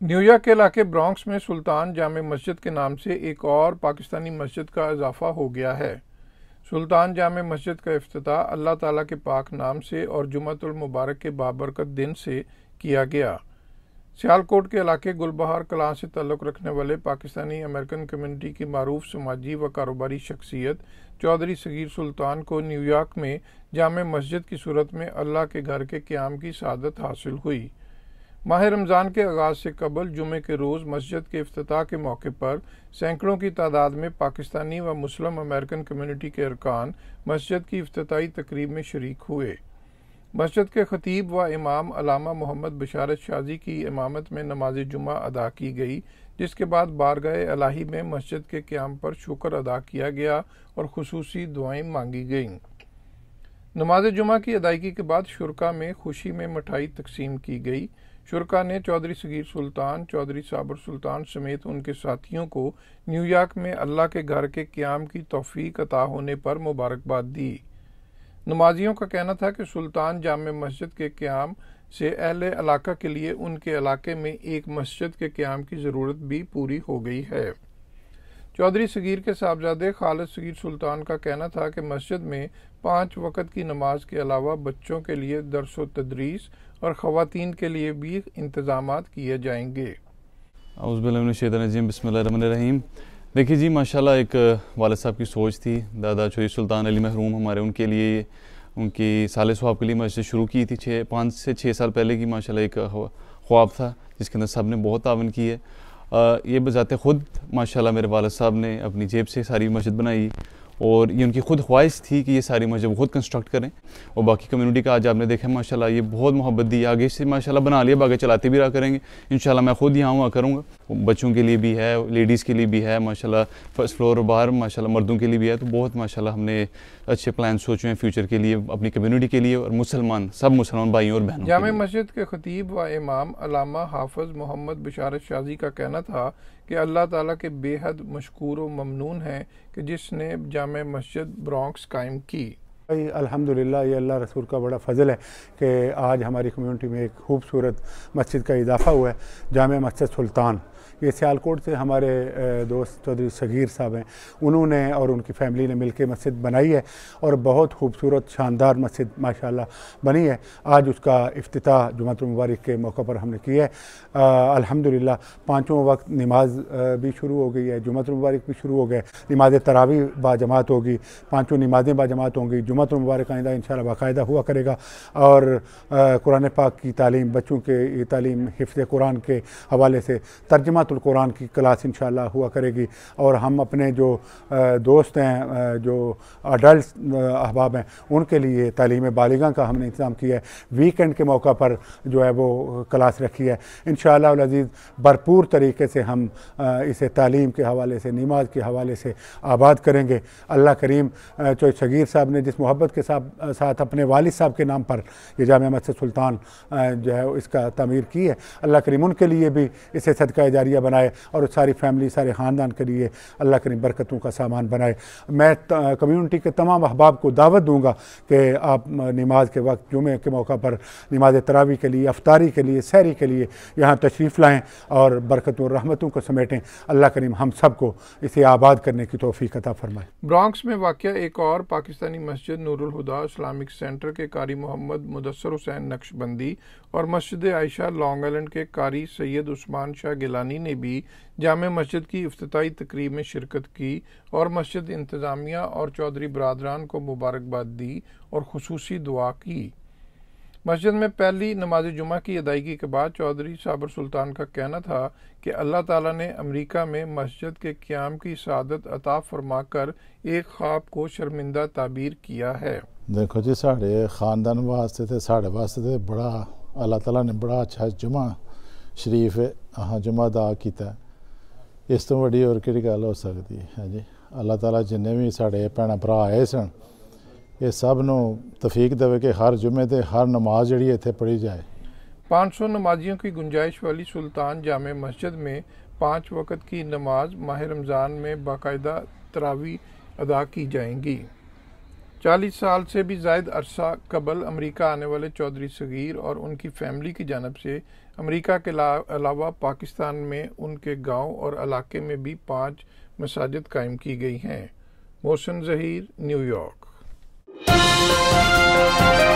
New York के इलाके Bronx में सुल्तान जाम मस्जिद के नाम से एक और पाकिस्तानी मस्जिद का इजाफा हो गया है। सुल्तान जाम मस्जिद का अफ्ताह अल्लाह ताला के पाक नाम से और जुमतुल मुबारक के बाबरकत दिन से किया गया। सियालकोट के इलाके गुलबहार कलां से तल्लुक़ रखने वाले पाकिस्तानी अमेरिकन कम्युनिटी की मरूफ समाजी व कारोबारी शख्सियत चौधरी सगीर सुल्तान को न्यूयॉर्क में जाम मस्जिद की सूरत में अल्लाह के घर के क्याम की शहादत हासिल हुई। माह रमज़ान के आगाज़ से कबल जुमे के रोज़ मस्जिद के अफ्ताह के मौके पर सैकड़ों की तादाद में पाकिस्तानी व मुस्लिम अमेरिकन कम्यूनिटी के अरकान मस्जिद की अफ्ताही तकरीब में शरीक हुए। मस्जिद के खतीब व इमाम अलामा मोहम्मद बशारत शाजी की इमामत में नमाज़ जुमा अदा की गई, जिसके बाद बारगाह अलाही में मस्जिद के क्याम पर शुक्र अदा किया गया और खसूस दुआएँ मांगी गईं। नमाज़ जुमा की अदायगी के बाद शुरा में खुशी में मिठाई तकसीम की गई। शुरा ने चौधरी सगीर सुल्तान, चौधरी साबर सुल्तान समेत उनके साथियों को न्यूयॉर्क में अल्लाह के घर के क्याम की तोफ़ी अता होने पर मुबारकबाद दी। नमाजियों का कहना था कि सुल्तान जाम मस्जिद के क्याम से अहल इलाका के लिए उनके इलाके में एक मस्जिद के क्याम की ज़रूरत भी पूरी हो गई है। चौधरी सगीर के साहबजादे खालिद सगीर सुल्तान का कहना था कि मस्जिद में पाँच वक़्त की नमाज़ के अलावा बच्चों के लिए दरस व तदरीस और ख़वान के लिए भी इंतज़ाम किए जाएँगे। देखिए जी, माशाल्लाह एक वाल साहब की सोच थी। दादा चौधरी सुल्तान अली महरूम हमारे उनके लिए, उनकी साल स्वाब के लिए मस्जिद शुरू की थी छः, पाँच से छः साल पहले की, माशाल्लाह एक ख्वाब था, जिसके अंदर सबने बहुत तावन की है। ये बजाते ख़ुद माशाल्लाह मेरे वाल साहब ने अपनी जेब से सारी मस्जिद बनाई। और ये उनकी खुद ख्वाहिश थी कि ये सारी मस्जिद खुद कंस्ट्रक्ट करें। और बाकी कम्युनिटी का आज आपने देखा माशाल्लाह ये बहुत मोहब्बत दी। आगे से माशाल्लाह बना लिया बाकी चलाते भी रहा करेंगे। इन मैं खुद यहाँ हुआ करूँगा। बच्चों के लिए भी है लेडीज़ के लिए भी है माशाल्लाह फ़र्स्ट फ्लोर और बाहर माशाल्लाह मर्दों के लिए भी है। तो बहुत माशाल्लाह हमने अच्छे प्लान सोचे हैं फ्यूचर के लिए अपनी कम्युनिटी के लिए और मुसलमान सब मुसलमान भाई और बहनों जाम मस्जिद के खतीब व इमाम अलामा हाफज मोहम्मद बिशारत शाजी का कहना था कि अल्लाह ताला के बेहद मशकूर व ममनून हैं कि जिसने जाम मस्जिद, ब्रॉन्क्स कायम की। अल्हम्दुलिल्लाह, ये अल्लाह रसूल का बड़ा फ़ज़ल है कि आज हमारी कम्युनिटी में एक खूबसूरत मस्जिद का इजाफ़ा हुआ है, जाम मस्जिद सुल्तान। ये सियालकोट से हमारे दोस्त चौधरी शगीर साहब हैं। उन्होंने और उनकी फ़ैमिली ने मिलकर मस्जिद बनाई है और बहुत खूबसूरत, शानदार मस्जिद, माशाल्लाह, बनी है। आज उसका अफ्ताह जुमत मुबारक के मौके पर हमने किया है। अल्हम्दुलिल्लाह, पाँचों वक्त नमाज़ भी शुरू हो गई है जुमत मुबारक भी शुरू हो गए नमाज़ तरावी बाजमात होगी, पाँचों नमाजें बाजमात होंगी जुमत मुबारक आइंदा इन बाकायदा हुआ करेगा। और कुरान पाक की तालीम, बच्चों के तालीम हिफ्ज़ कुरान के हवाले से तर्जमा कुरान की क्लास इन हुआ करेगी। और हम अपने जो दोस्त हैं जो अडल्ट अहबाब हैं, उनके लिए तालीम बालिगा का हमने इंतज़ाम किया है। वीकेंड के मौका पर जो है वो क्लास रखी है। इन शजीज़ भरपूर तरीके से हम इसे तालीम के हवाले से, नमाज़ के हवाले से आबाद करेंगे। अल्लाह करीम चो शगीर साहब ने जिस मोहब्बत के साथ साथ अपने वालिद साहब के नाम पर ये जाम मस्जिद सुल्तान जो है इसका तमीर की है। अल्लाह करीम उनके लिए भी इसे सदका जारिया बनाए और सारी फैमिली, सारे ख़ानदान के लिए अल्लाह करीम बरकतों का सामान बनाए। मैं कम्यूनिटी के तमाम अहबाब को दावत दूँगा कि आप नमाज़ के वक्त, जुमे के मौका पर नमाज़ तरावी के लिए, अफ्तारी के लिए, सैरी के लिए यहाँ तशरीफ़ लाएँ और बरकतों और रहमतों को समेटें। अल्लाह करीम हम सबको इसे आबाद करने की तोफ़ी अता फ़रमाए। ब्रॉन्क्स में वाक़ एक और पाकिस्तानी मस्जिद नूरुलहुदा इस्लामिक सेंटर के कारी मोहम्मद मुदसर हुसैन नक्शबंदी और मस्जिद आयशा, लॉन्ग आइलैंड के कारी सैयद उस्मान शाह गिलानी ने भी जाम मस्जिद की अफ्ताही तकरीब में शिरकत की और मस्जिद इंतज़ामिया और चौधरी बरदरान को मुबारकबाद दी और खसूसी दुआ की। मस्जिद में पहली नमाज़ जुमा की अदायगी के बाद चौधरी साबर सुल्तान का कहना था कि अल्लाह ताला ने अमेरिका में मस्जिद के क्याम की शहादत अता फरमा कर एक ख्वाब को शर्मिंदा ताबीर किया है। देखो जी, साढ़े खानदान वास्ते थे साढ़े वास्ते थे बड़ा, अल्लाह ताला ने बड़ा अच्छा जुमा शरीफ हाँ जुमा अदा किया इस तो बड़ी और कि गल हो सकती है जी? अल्लाह ताला जिन्हें भी साढ़े भैन भ्रा आए सन ये सब न तफीक देवे कि हर जुमे से हर नमाज़ जी इतने पढ़ी जाए। पाँच सौ नमाजियों की गुंजाइश वाली सुल्तान जाम मस्जिद में पाँच वक़्त की नमाज़ माह रमज़ान में बाकायदा तरावी अदा की जाएँगी। चालीस साल से भी जायद अरसा कबल अमेरिका आने वाले चौधरी सगीर और उनकी फैमिली की जानब से अमेरिका के अलावा पाकिस्तान में उनके गाँव और इलाके में भी पाँच मसाजिद कायम की गई हैं। मोहसिन जहीर, न्यूयॉर्क। Música